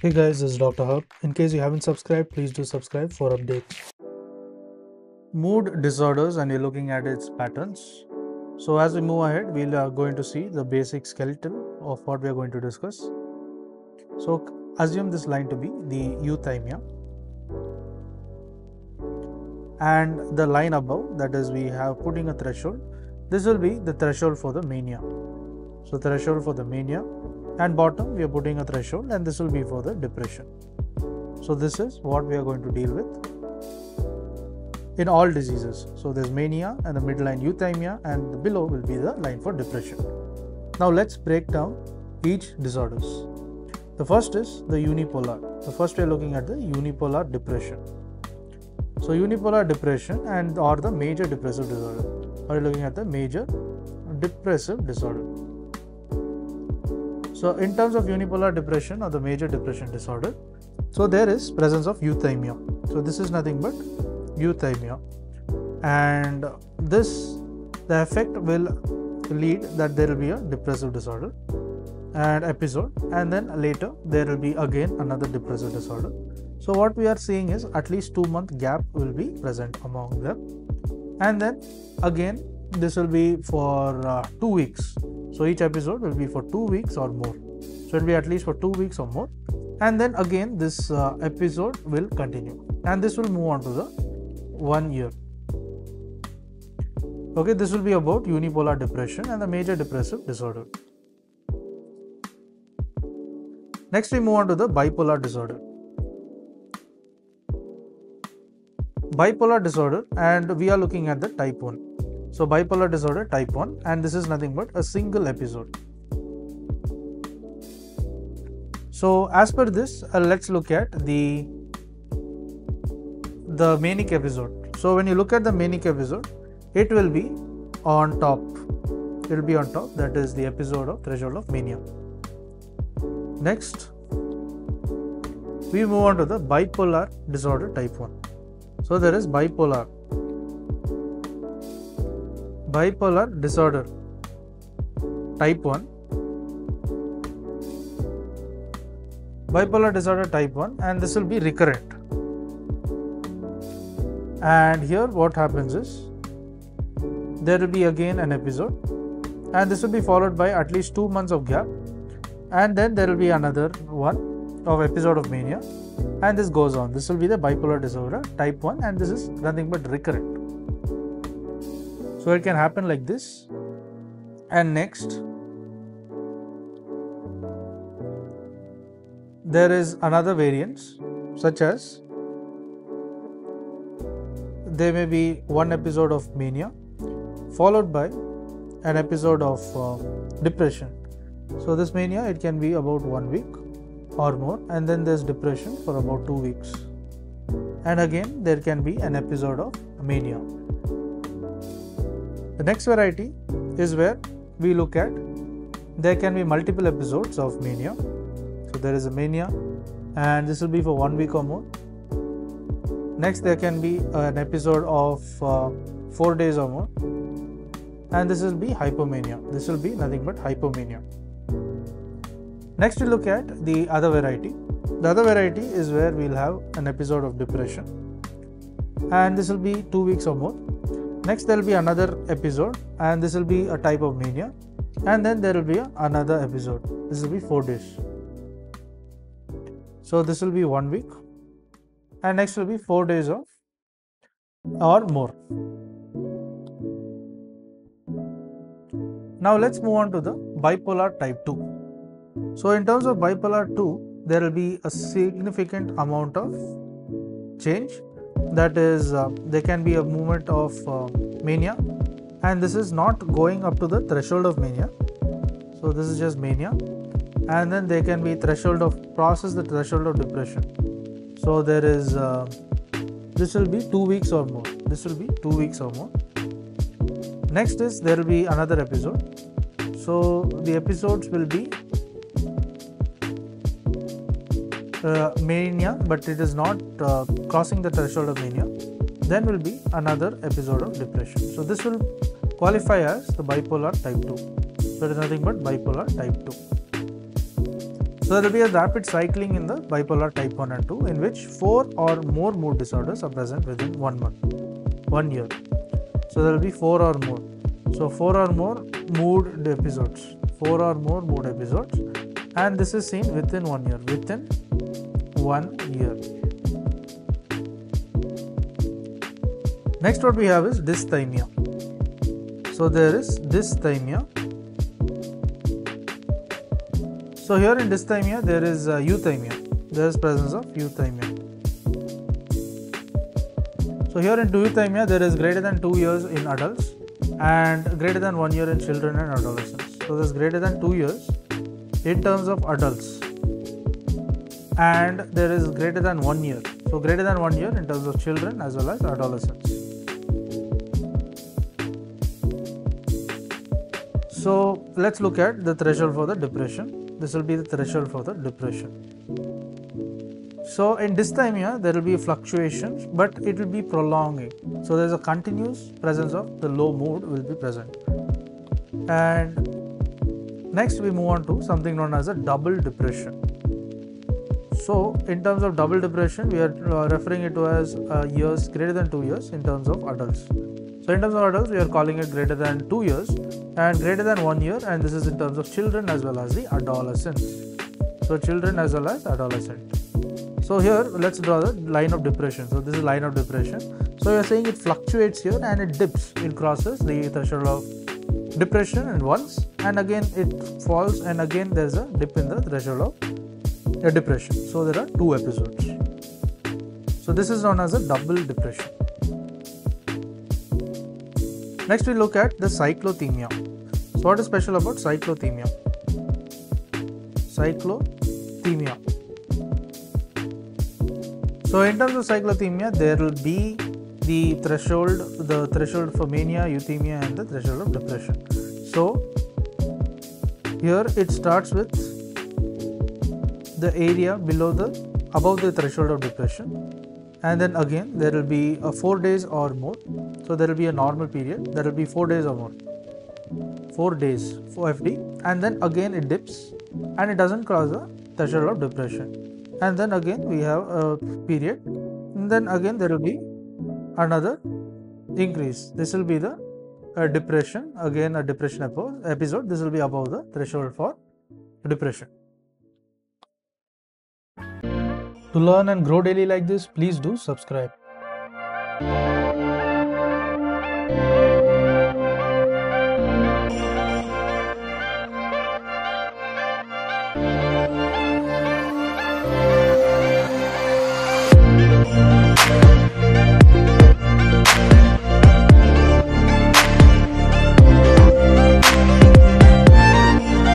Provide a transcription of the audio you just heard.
Hey guys, this is Dr. Hub. In case you haven't subscribed, please do subscribe for updates. Mood disorders, and you're looking at its patterns. So, as we move ahead, we are going to see the basic skeleton of what we are going to discuss. So, assume this line to be the euthymia, and the line above that is we have putting a threshold. This will be the threshold for the mania. So, threshold for the mania and bottom we are putting a threshold and this will be for the depression. So this is what we are going to deal with in all diseases. So there's mania and the midline euthymia and the below will be the line for depression. Now let's break down each disorders. The first is the unipolar. The first we are looking at the unipolar depression. So unipolar depression and or the major depressive disorder. Are you looking at the major depressive disorder? So, in terms of unipolar depression or the major depression disorder, so there is presence of euthymia. So, this is nothing but euthymia, and this the effect will lead that there will be a depressive disorder and episode, and then later there will be again another depressive disorder. So, what we are seeing is at least two month gap will be present among them, and then again this will be for uh, two weeks so each episode will be for two weeks or more. So it will be at least for two weeks or more. And then again, this uh, episode will continue. And this will move on to the one year. Okay, this will be about unipolar depression and the major depressive disorder. Next, we move on to the bipolar disorder. Bipolar disorder, and we are looking at the type 1. So, bipolar disorder type 1, and this is nothing but a single episode. So, as per this, uh, let's look at the the manic episode. So, when you look at the manic episode, it will be on top. It will be on top. That is the episode of threshold of mania. Next, we move on to the bipolar disorder type 1. So, there is bipolar bipolar disorder type 1 bipolar disorder type 1 and this will be recurrent. And here what happens is there will be again an episode and this will be followed by at least 2 months of gap and then there will be another one of episode of mania and this goes on. This will be the bipolar disorder type 1 and this is nothing but recurrent so it can happen like this. And next, there is another variance such as there may be one episode of mania followed by an episode of uh, depression. So this mania it can be about one week or more and then there's depression for about two weeks and again there can be an episode of mania the next variety is where we look at there can be multiple episodes of mania. So there is a mania and this will be for one week or more. Next there can be an episode of uh, four days or more and this will be hypomania. This will be nothing but hypomania. Next we look at the other variety. The other variety is where we'll have an episode of depression and this will be two weeks or more next there will be another episode and this will be a type of mania and then there will be another episode. This will be 4 days. So this will be 1 week and next will be 4 days of or more. Now let's move on to the bipolar type 2 so in terms of bipolar 2 there will be a significant amount of change. That is uh, there can be a movement of uh, mania. And this is not going up to the threshold of mania. So this is just mania. And then there can be threshold of process the threshold of depression. So there is uh, this will be 2 weeks or more. This will be 2 weeks or more. Next is there will be another episode. So the episodes will be uh, mania, but it is not uh, crossing the threshold of mania, then will be another episode of depression. So this will qualify as the bipolar type 2. That is nothing but bipolar type 2. So there will be a rapid cycling in the bipolar type 1 and 2 in which four or more mood disorders are present within one month, one year. So there will be four or more. So four or more mood episodes, four or more mood episodes, and this is seen within one year. Within one year. Next, what we have is dysthymia. So there is dysthymia. So here in dysthymia, there is uh, euthymia. There is presence of euthymia. So here in euthymia, there is greater than two years in adults and greater than one year in children and adolescents. So this greater than two years in terms of adults and there is greater than one year. So greater than one year in terms of children as well as adolescents. So let's look at the threshold for the depression. This will be the threshold for the depression. So in dysthymia, there will be fluctuations, but it will be prolonging. So there's a continuous presence of the low mood will be present. And next we move on to something known as a double depression. So in terms of double depression, we are uh, referring it to as uh, years greater than two years in terms of adults. So in terms of adults, we are calling it greater than two years and greater than one year, and this is in terms of children as well as the adolescents. So children as well as adolescent. So here let's draw the line of depression. So this is line of depression. So you're saying it fluctuates here and it dips. It crosses the threshold of depression and once and again it falls and again there's a dip in the threshold of depression. So there are two episodes. So this is known as a double depression. Next we look at the cyclothymia. So what is special about cyclothymia? Cyclothymia. So in terms of cyclothymia, there will be the threshold, the threshold for mania, euthymia, and the threshold of depression. So here it starts with the area below the above the threshold of depression, and then again there will be a four days or more. So there will be a normal period. There will be four days or more. Four days for FD, and then again it dips, and it doesn't cross the threshold of depression. And then again we have a period. And then again there will be another increase. This will be the uh, depression. Again a depression episode. This will be above the threshold for depression. To learn and grow daily like this please do subscribe Thank